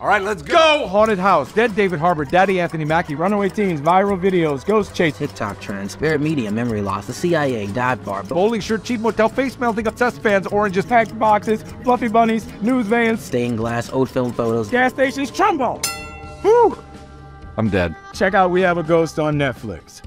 All right, let's go. Haunted House, Dead David Harbour, Daddy Anthony Mackie, Runaway Teens, Viral Videos, Ghost Chase, TikTok trends, Spirit Media, Memory Loss, the CIA, Dive Bar, Bowling Shirt, Cheap Motel, Face Melting, Obsessed Fans, Oranges, Packed Boxes, Fluffy Bunnies, News Vans, Stained Glass, Old Film Photos. Gas Stations, Trumbo! Whew! I'm dead. Check out We Have a Ghost on Netflix.